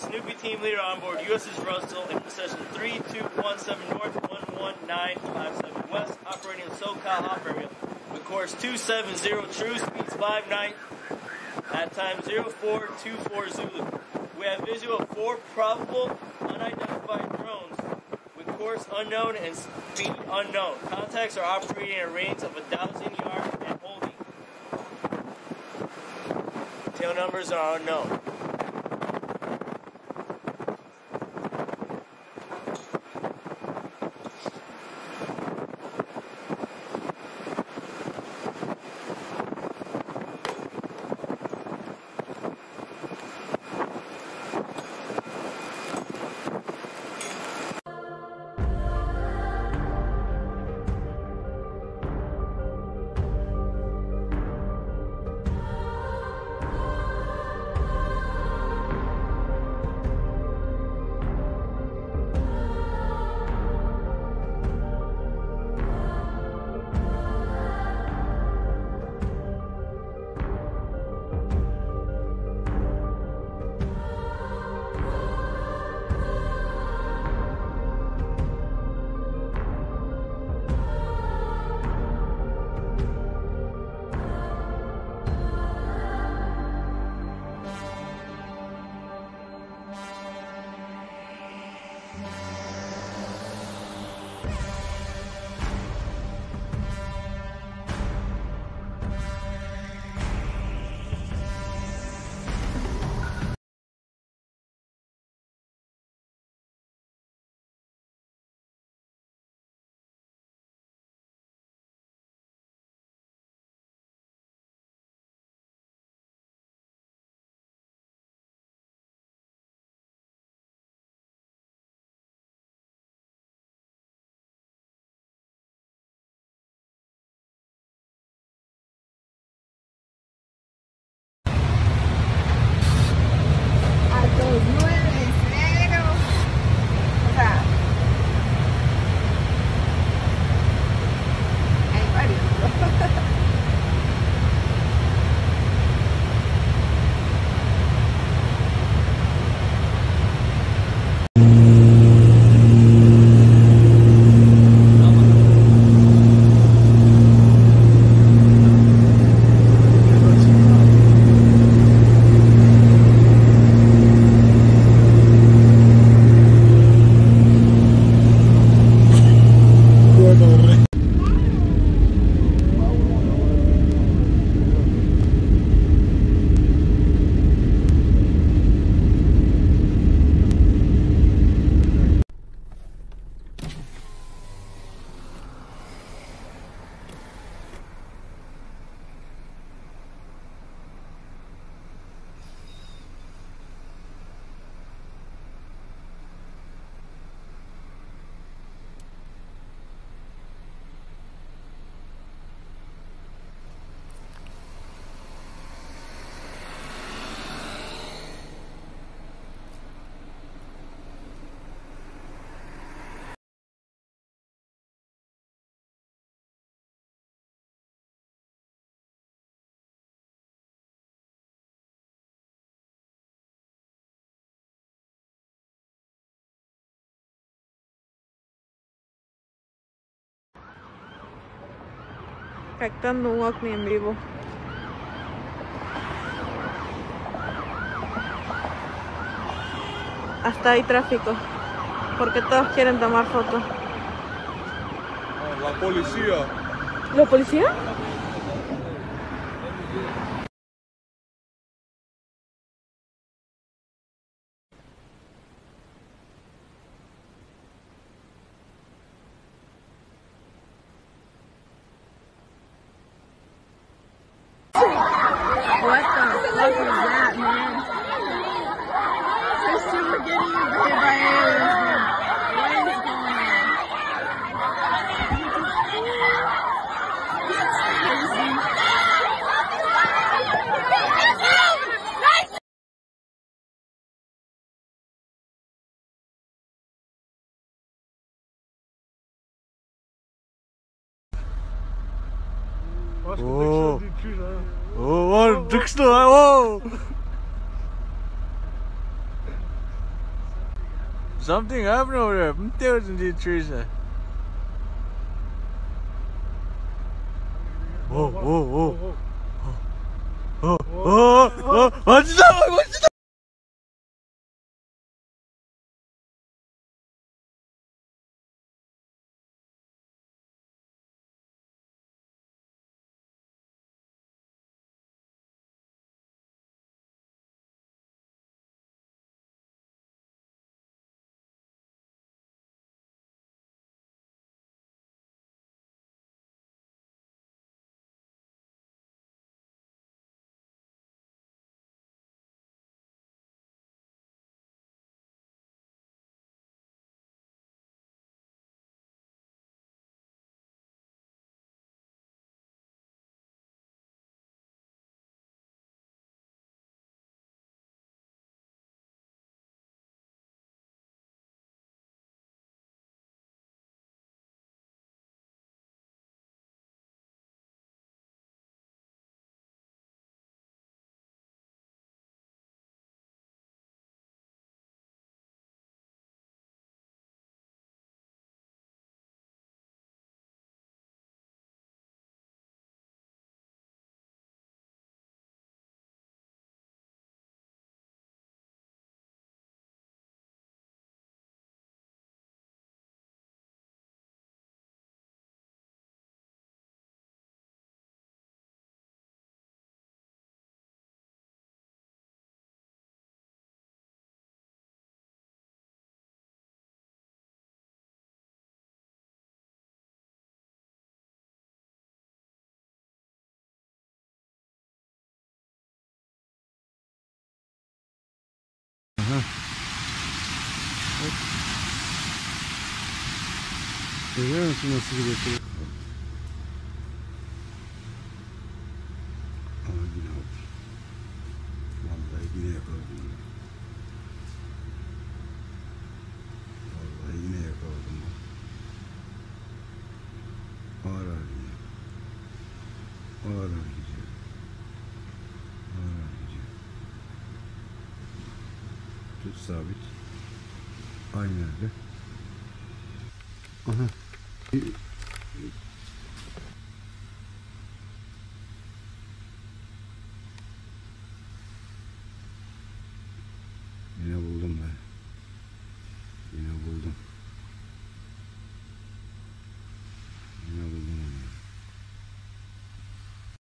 Snoopy team leader on board USS Russell in position 3217 North, 11957 West, operating in SoCal op area with course 270 true, speeds 5 9 at time 0424 Zulu. We have visual of four probable unidentified drones with course unknown and speed unknown. Contacts are operating at a range of a thousand yards and holding. Tail numbers are unknown. Captando un Walkme en vivo. Hasta hay tráfico. Porque todos quieren tomar fotos. La policía. ¿La policía? Fuck is something happened over there. I'm telling you, Teresa. Whoa, whoa, whoa. Oh, oh, oh, what's that? What's that? Görüyor musun nasıl gidiyor? Ama yine oldu. Vallahi yine yakaladım. Vallahi yine yakaladım. Ağır ağır gidiyor. Ağır ağır gidiyor. Ağır ağır gidiyor. Tut sabit.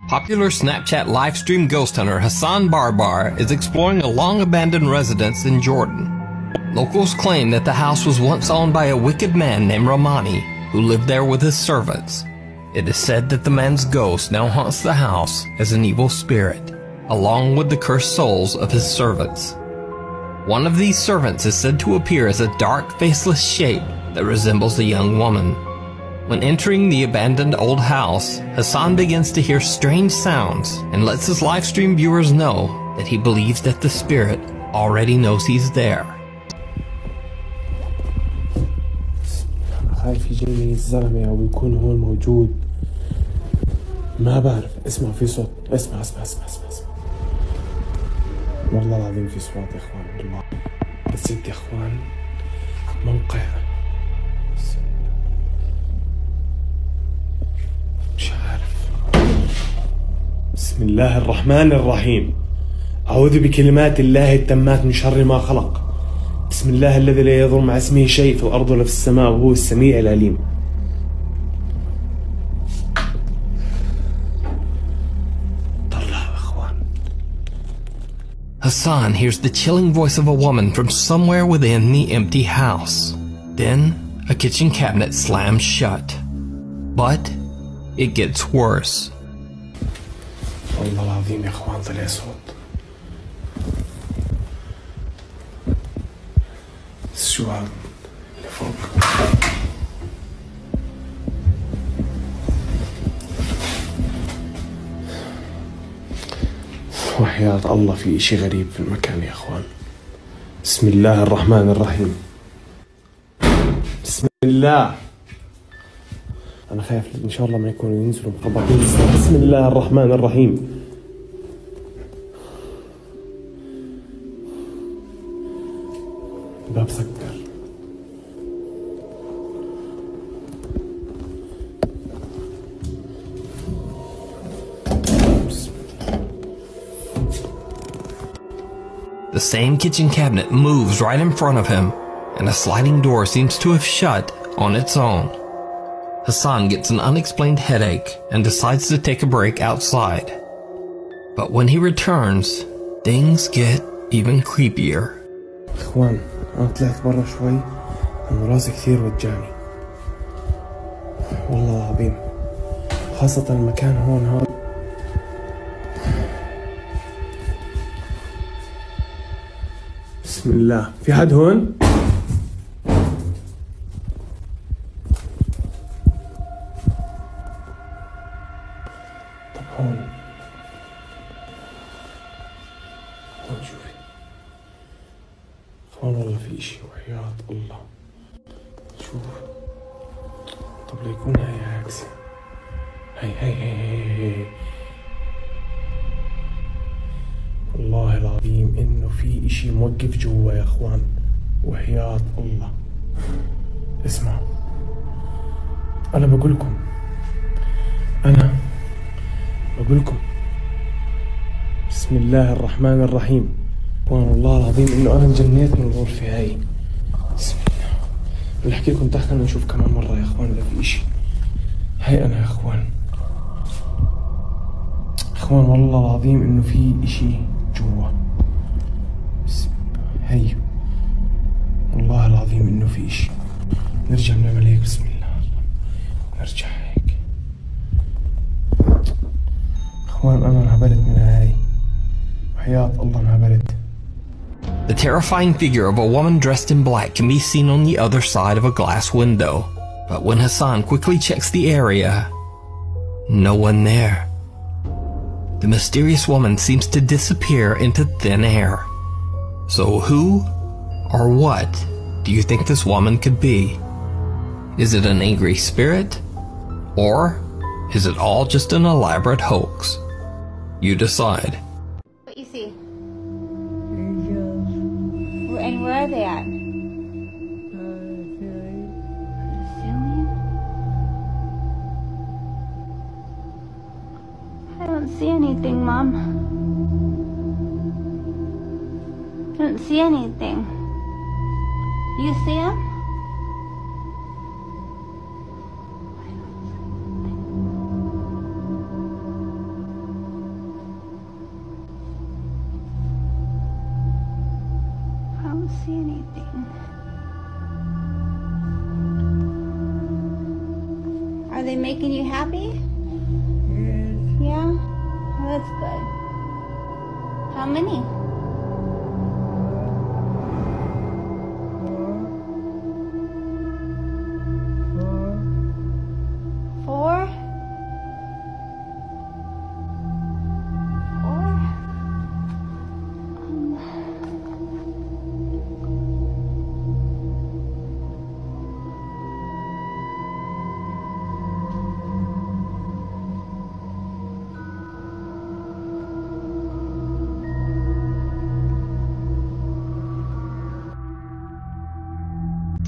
Popular Snapchat livestream ghost hunter Hassan Barbar is exploring a long abandoned residence in Jordan. Locals claim that the house was once owned by a wicked man named Romani who lived there with his servants. It is said that the man's ghost now haunts the house as an evil spirit, along with the cursed souls of his servants. One of these servants is said to appear as a dark, faceless shape that resembles a young woman. When entering the abandoned old house, Hassan begins to hear strange sounds and lets his livestream viewers know that he believes that the spirit already knows he's there. خايف يجيني الزلمة أو يكون هو موجود ما بعرف اسمع في صوت اسمع اسمع اسمع اسمع, اسمع. والله العظيم في صوت يا اخوان والله بس انت يا اخوان موقع بسم الله الرحمن الرحيم أعوذ بكلمات الله التامات من شر ما خلق بسم الله الذي لا يضر مع اسمه شيء في الأرض ولا في السماء وهو السميع العليم Hassan hears the chilling voice of a woman from somewhere within the empty house. Then, a kitchen cabinet slams shut. But, it gets worse. والله العظيم يا أخوان طلع صوت. شو هذا اللي فوق. وحياة الله في اشي غريب في المكان يا أخوان. بسم الله الرحمن الرحيم. بسم الله. انا خايف ان شاء الله ما يكونوا ينزلوا مخبطين. بسم الله الرحمن الرحيم. باب سكر. The same kitchen cabinet moves right in front of him, and a sliding door seems to have shut on its own. Hassan gets an unexplained headache and decides to take a break outside. But when he returns, things get even creepier. اخوان انا طلعت برا شوي لانه راسي كثير وجعني والله العظيم خاصة المكان هون هذا بسم الله في حد هون؟ إخوان وحياة الله. اسمعوا. أنا بقولكم أنا بقولكم. بسم الله الرحمن الرحيم. والله العظيم إنه أنا انجنيت من الغرفة هاي. بسم الله. بدي احكي لكم تحت خلينا نشوف كمان مرة يا إخوان إذا في إشي. هاي أنا يا إخوان. إخوان والله العظيم إنه في إشي جوا. والله العظيم انه في اشي نرجع بنعمل هيك بسم الله نرجع هيك اخوان انا انهبلت من هاي وحياة الله انهبلت The terrifying figure of a woman dressed in black can be seen on the other side of a glass window. But when Hassan quickly checks the area, no one there. The mysterious woman seems to disappear into thin air. So who or what do you think this woman could be? Is it an angry spirit? Or is it all just an elaborate hoax? You decide. What you see? Where, and where are they at? I don't see anything, Mom. I don't see anything. You see them?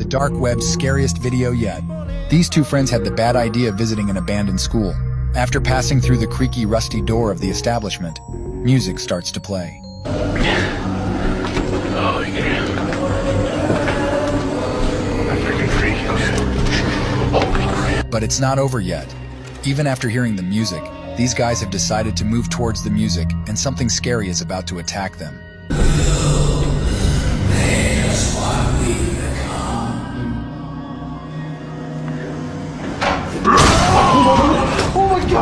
Dark web's scariest video yet. These two friends had the bad idea of visiting an abandoned school. After passing through the creaky, rusty door of the establishment, music starts to play. But it's not over yet. Even after hearing the music, these guys have decided to move towards the music, and something scary is about to attack them. The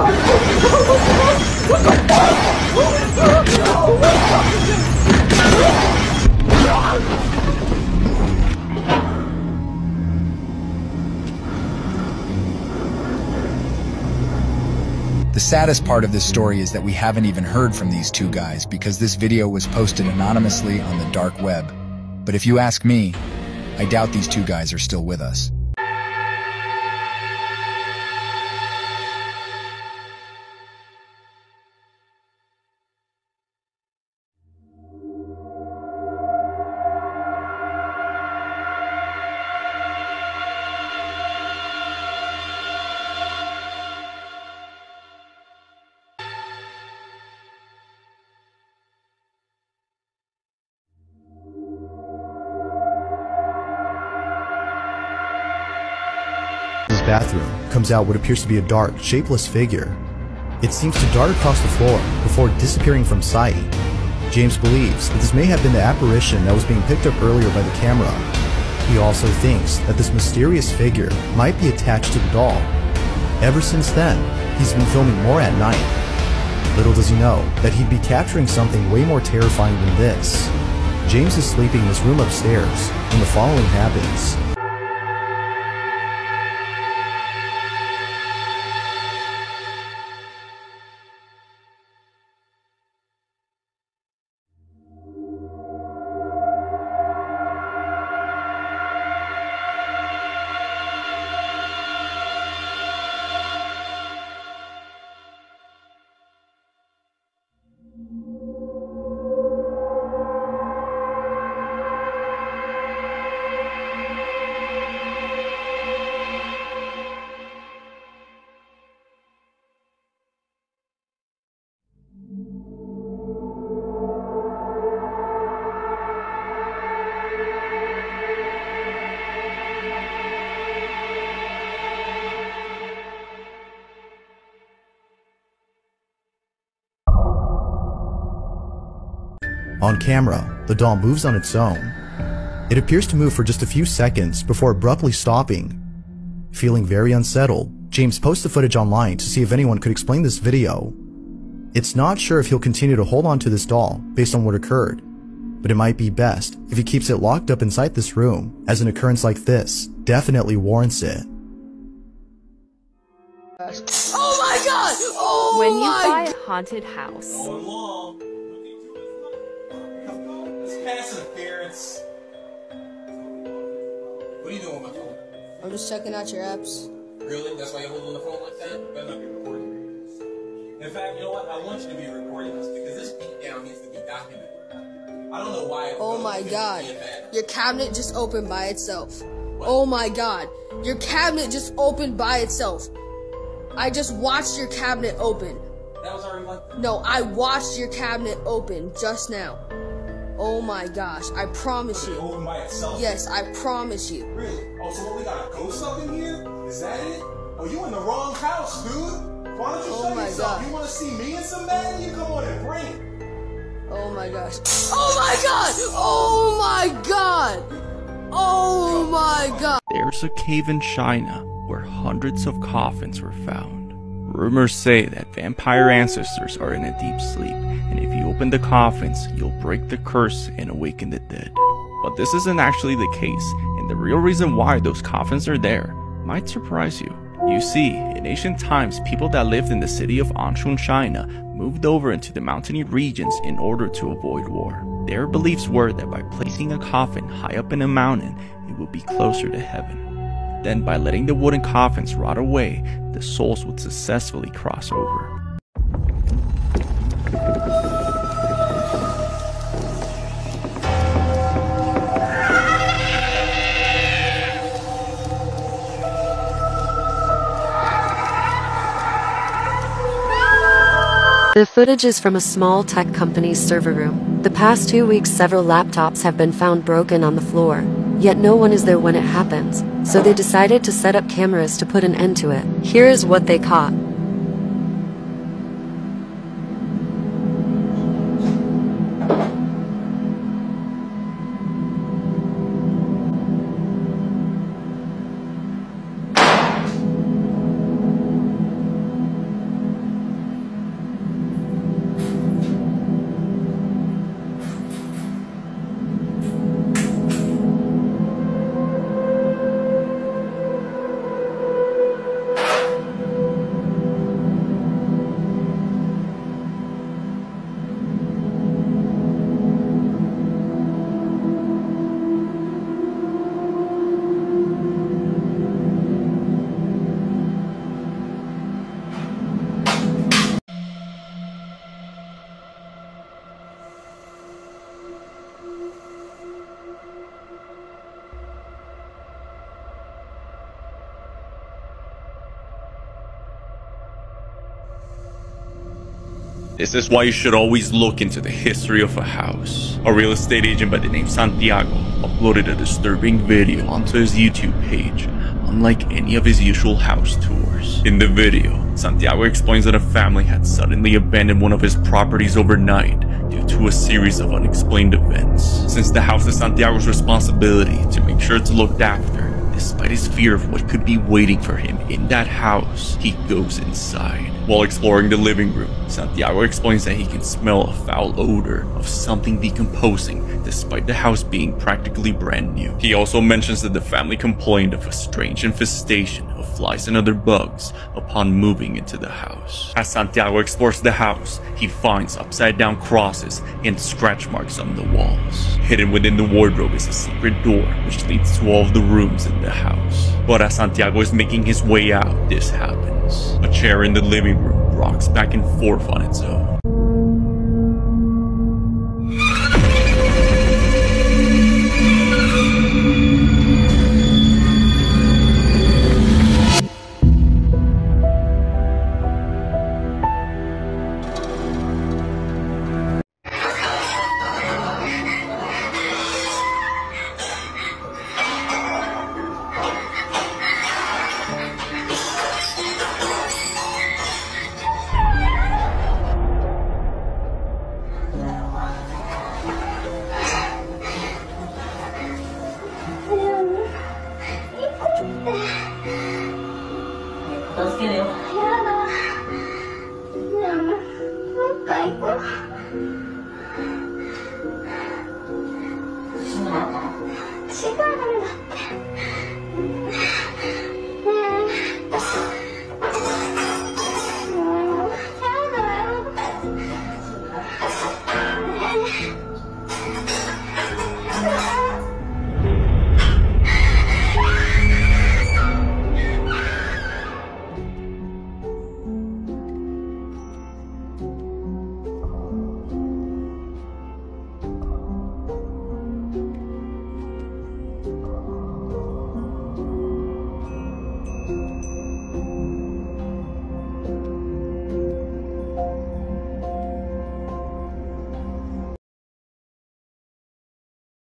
saddest part of this story is that we haven't even heard from these two guys because this video was posted anonymously on the dark web. But if you ask me, I doubt these two guys are still with us. Bathroom comes out what appears to be a dark, shapeless figure. It seems to dart across the floor before disappearing from sight. James believes that this may have been the apparition that was being picked up earlier by the camera. He also thinks that this mysterious figure might be attached to the doll. Ever since then, he's been filming more at night. Little does he know that he'd be capturing something way more terrifying than this. James is sleeping in his room upstairs when the following happens. On camera, the doll moves on its own. It appears to move for just a few seconds before abruptly stopping. Feeling very unsettled, James posts the footage online to see if anyone could explain this video. It's not sure if he'll continue to hold on to this doll based on what occurred, but it might be best if he keeps it locked up inside this room, as an occurrence like this definitely warrants it. Oh my god! Oh when you my buy a haunted house, What are you doing with my phone? I'm just checking out your apps. Really? That's why you're holding the phone like that? Better not be recording. In fact, you know what? I want you to be recording this because this beatdown needs to be documented. I don't know why. Oh my god. Your cabinet just opened by itself. Oh my god. Your cabinet just opened by itself. I just watched your cabinet open. That was already like. No, I watched your cabinet open just now. Oh my gosh. I promise you. opened by itself. Yes, I promise you. Really? Oh, so what? We got a ghost up in here? Is that it? Oh, you in the wrong house, dude. Why don't you Oh show my yourself? God. You want to see me and some Madden? You come on and bring it. Oh my gosh. Oh my god! Oh my god! Oh my god! There's a cave in China where hundreds of coffins were found. Rumors say that vampire ancestors are in a deep sleep, and if you open the coffins, you'll break the curse and awaken the dead. But this isn't actually the case, and the real reason why those coffins are there might surprise you. You see, in ancient times, people that lived in the city of Anshun, China, moved over into the mountainy regions in order to avoid war. Their beliefs were that by placing a coffin high up in a mountain, it would be closer to heaven. Then, by letting the wooden coffins rot away, the souls would successfully cross over. The footage is from a small tech company's server room. The past two weeks, several laptops have been found broken on the floor, yet no one is there when it happens, so they decided to set up cameras to put an end to it. Here is what they caught. This is why you should always look into the history of a house. A real estate agent by the name Santiago uploaded a disturbing video onto his YouTube page unlike any of his usual house tours. In the video, Santiago explains that a family had suddenly abandoned one of his properties overnight due to a series of unexplained events. Since the house is Santiago's responsibility to make sure it's looked after, despite his fear of what could be waiting for him in that house, he goes inside. While exploring the living room, Santiago explains that he can smell a foul odor of something decomposing despite the house being practically brand new. He also mentions that the family complained of a strange infestation flies and other bugs upon moving into the house. As Santiago explores the house, he finds upside down crosses and scratch marks on the walls. Hidden within the wardrobe is a secret door which leads to all of the rooms in the house. But as Santiago is making his way out, this happens. A chair in the living room rocks back and forth on its own.